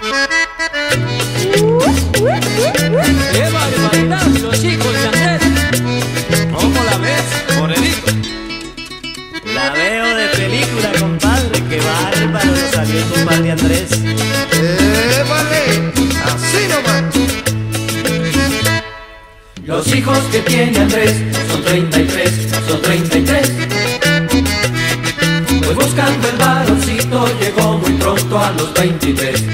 ¡Qué barbaridad, los hijos de Andrés! ¿Cómo la ves, Morenito? La veo de película, compadre. Qué bárbaro le salió el compadre Andrés. ¡Eh, vale! Así nomás. Los hijos que tiene Andrés son 33, son 33. Pues buscando a los 23.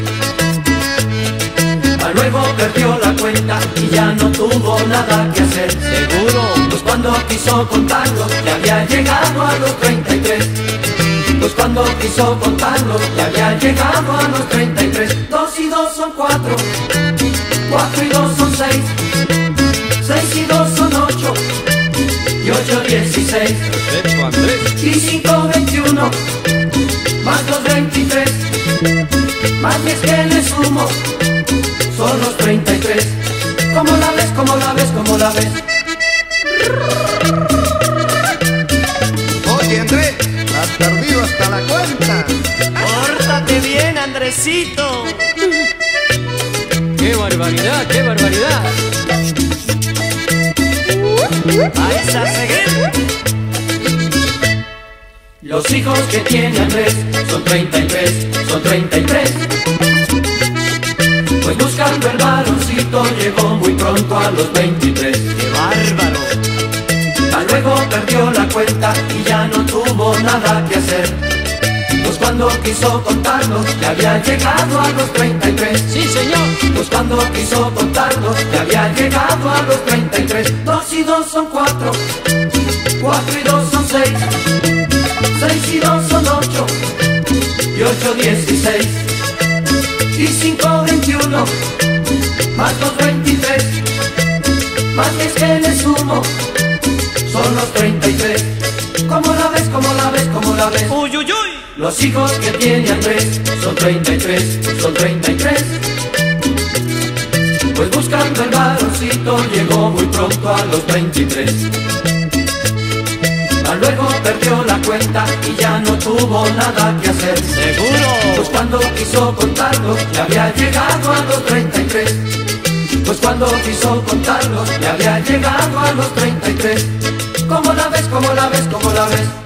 A luego perdió la cuenta y ya no tuvo nada que hacer. Seguro. Pues cuando quiso contarlo ya había llegado a los 33. Pues cuando quiso contarlo ya había llegado a los 33. Dos y dos son cuatro, cuatro y dos son seis. Seis y dos son ocho Y ocho dieciséis Perfecto, Andrés. Y cinco veintiuno Más los veintitrés Más diez que le sumo Son los treinta y tres ¿Cómo la ves, cómo la ves, cómo la ves? Oye, Andrés, has perdido hasta la cuenta. Pórtate bien, Andresito. ¡Qué barbaridad, qué barbaridad! Vais a seguir. Los hijos que tiene Andrés son 33, son 33. Pues buscando el varoncito llegó muy pronto a los 23. Qué bárbaro. Ya luego perdió la cuenta y ya no tuvo nada que hacer. Pues cuando quiso contarlo, ya había llegado a los 33. ¡Sí, señor! Pues cuando quiso contarlo, ya había llegado a los 33. Dos y dos son cuatro, cuatro y dos son seis y dos son ocho, y ocho dieciséis, y cinco veintiuno, más los veintitrés, más diez que le sumo, son los 33. ¿Cómo la ves, cómo la ves, cómo la ves? Uy, uy, uy. Los hijos que tiene Andrés son 33, son 33. Pues buscando el varoncito llegó muy pronto a los 23. A luego perdió cuenta y ya no tuvo nada que hacer. Seguro. Pues cuando quiso contarlo ya había llegado a los 33. Pues cuando quiso contarlo ya había llegado a los 33. ¿Cómo la ves, cómo la ves, cómo la ves?